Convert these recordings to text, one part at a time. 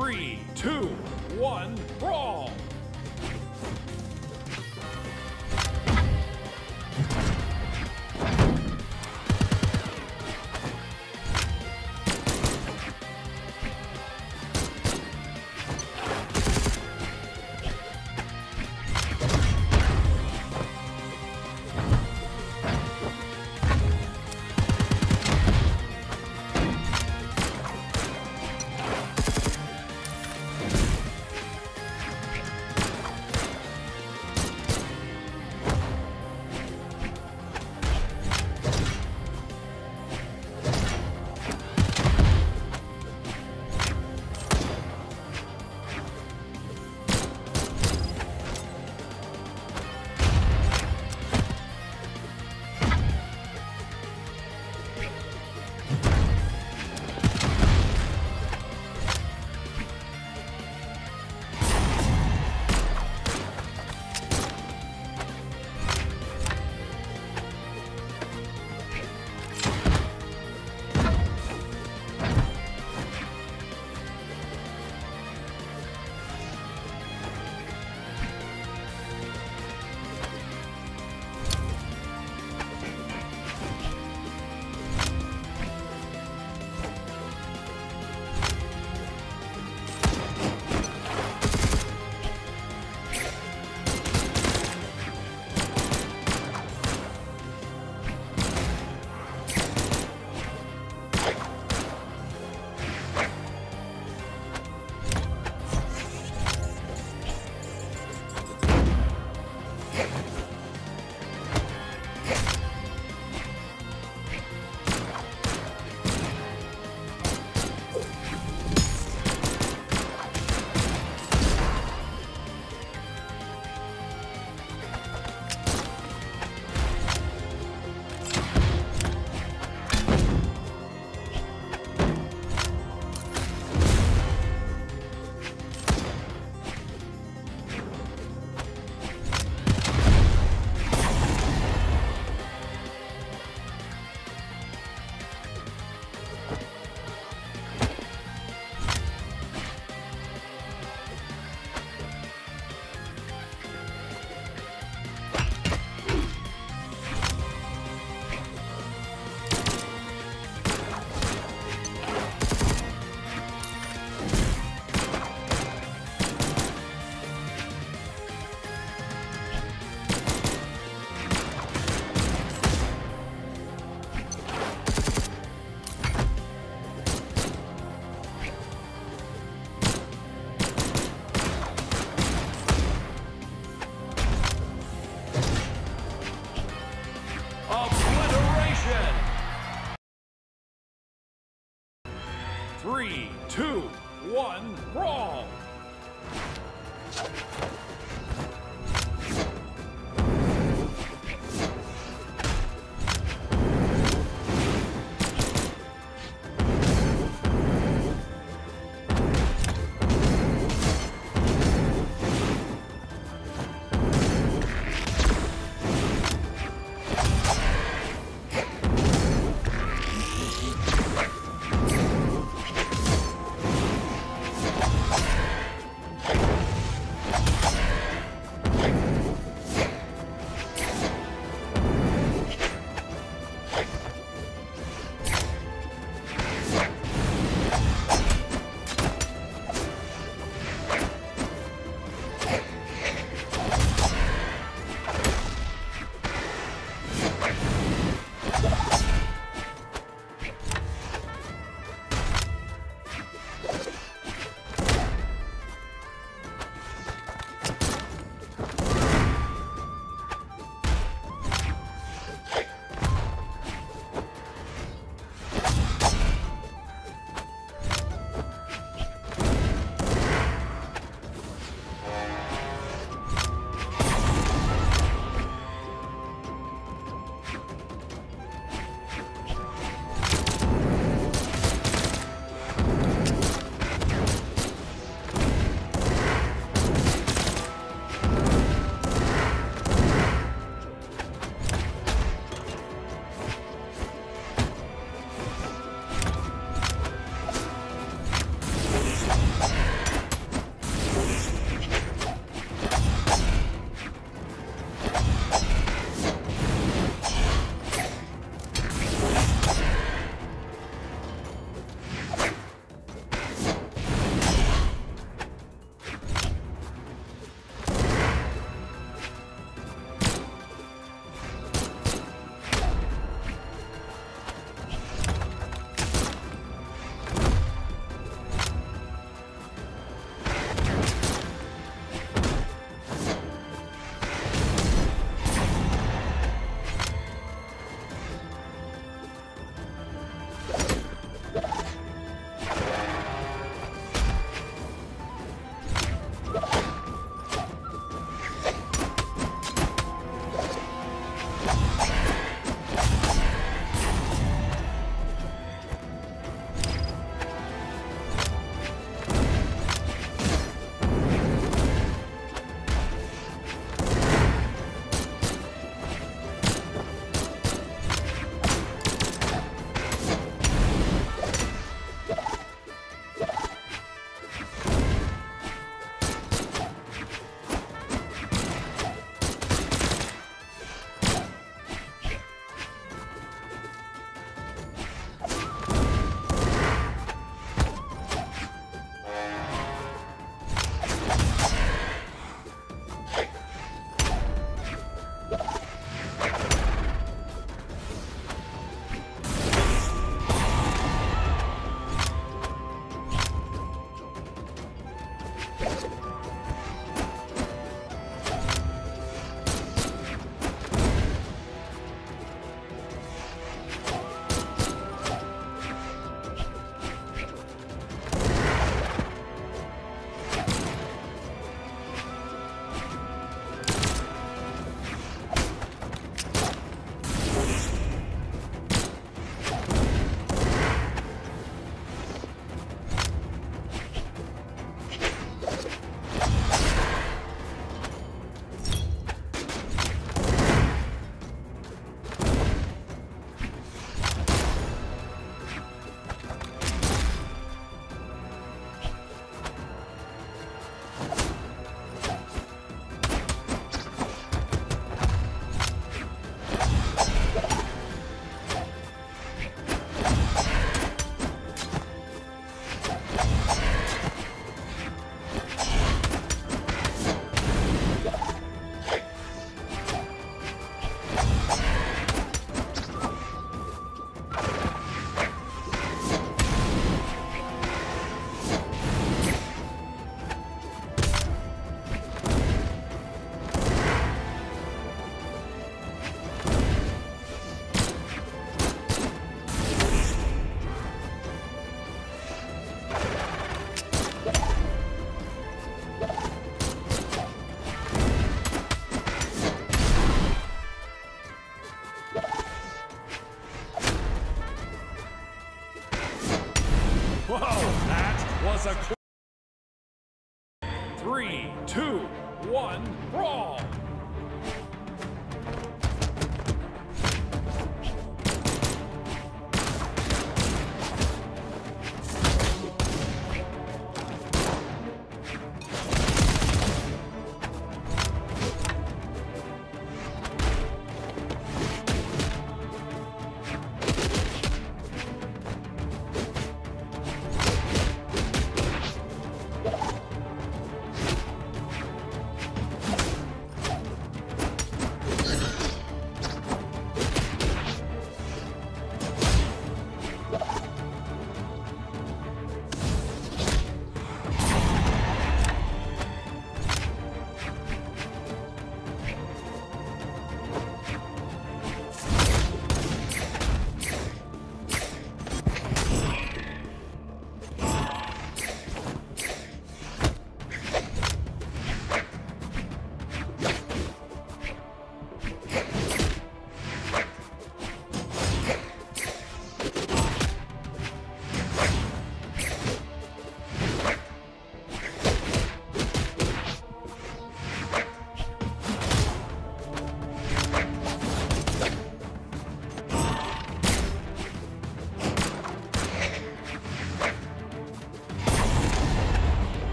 Three,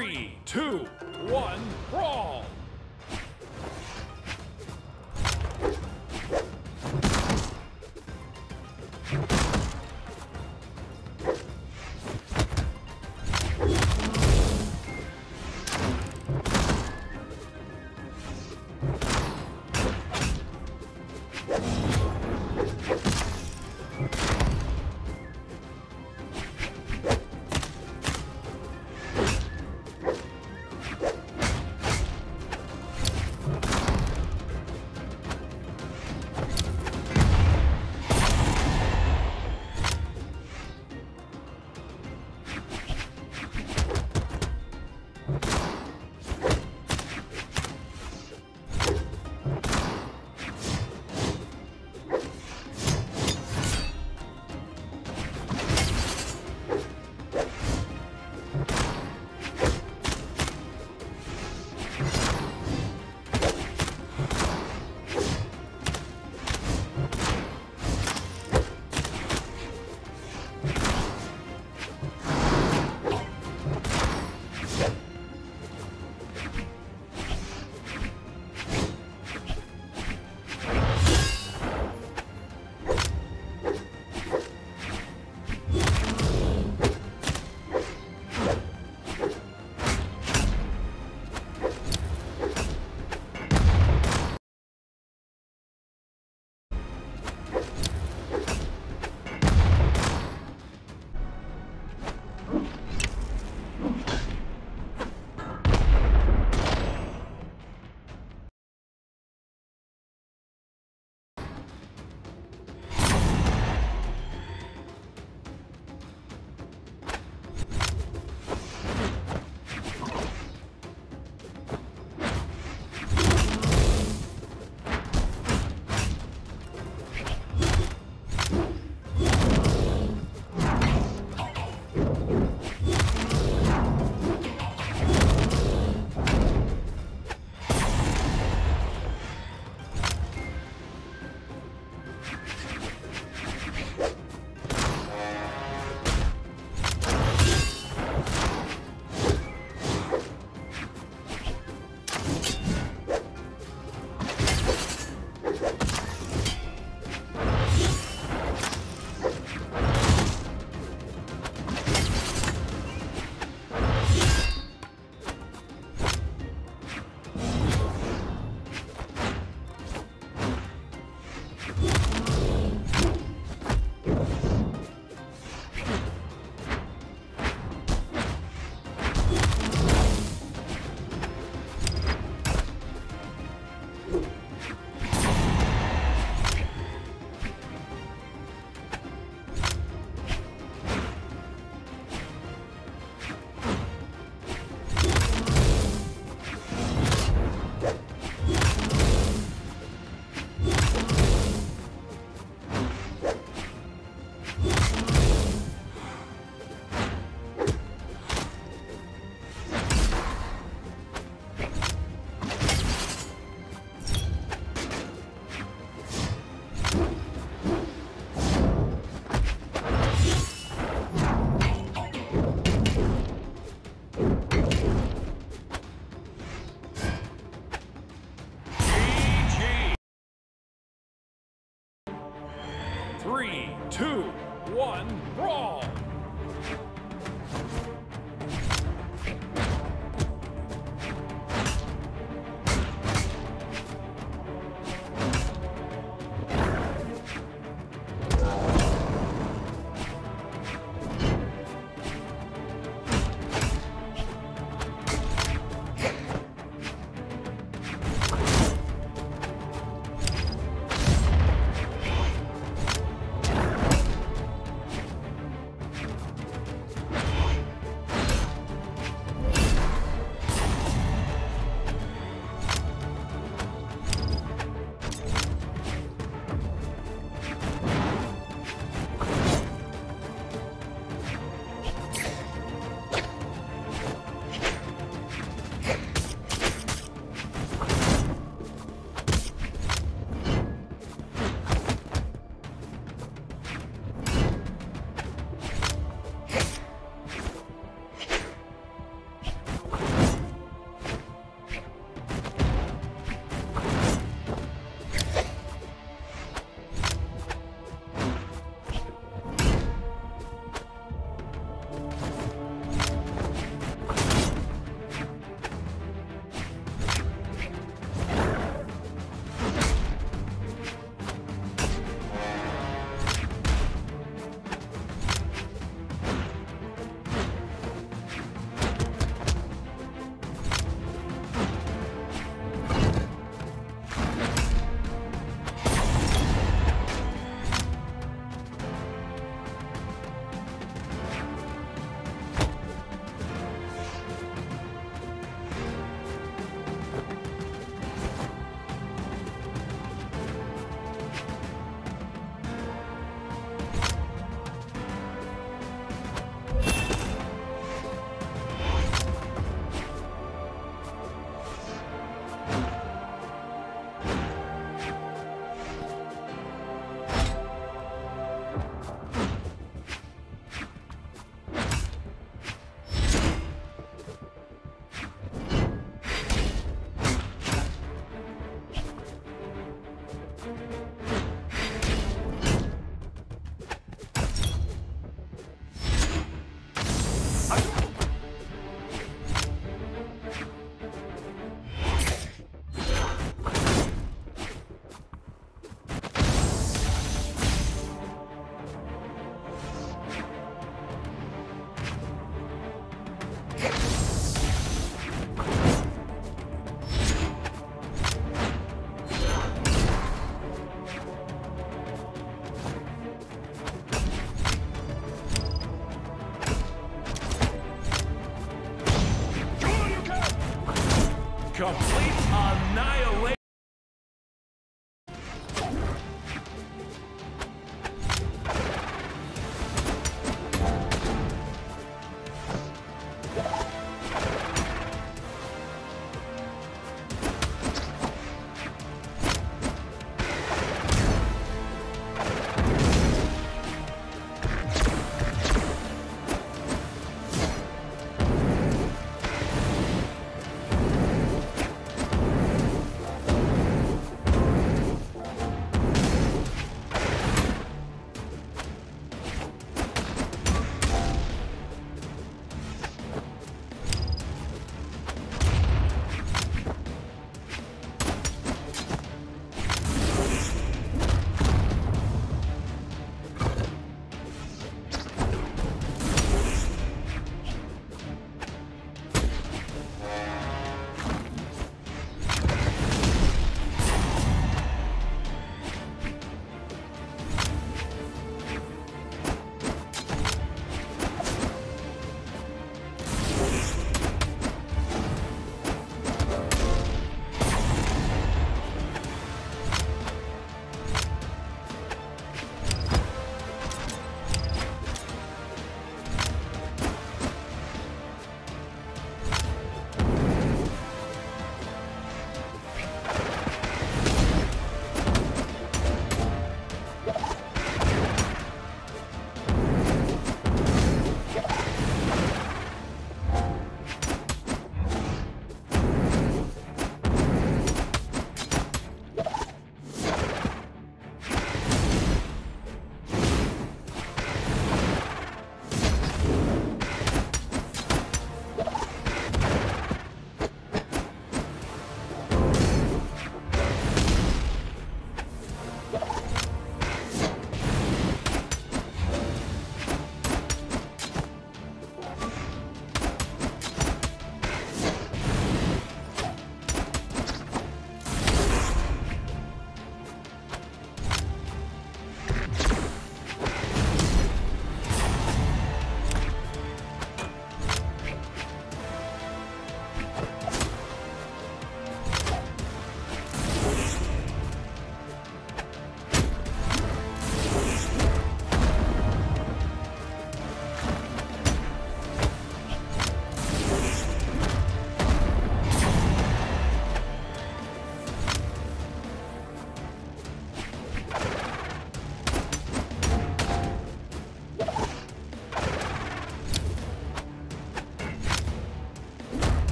Three, two,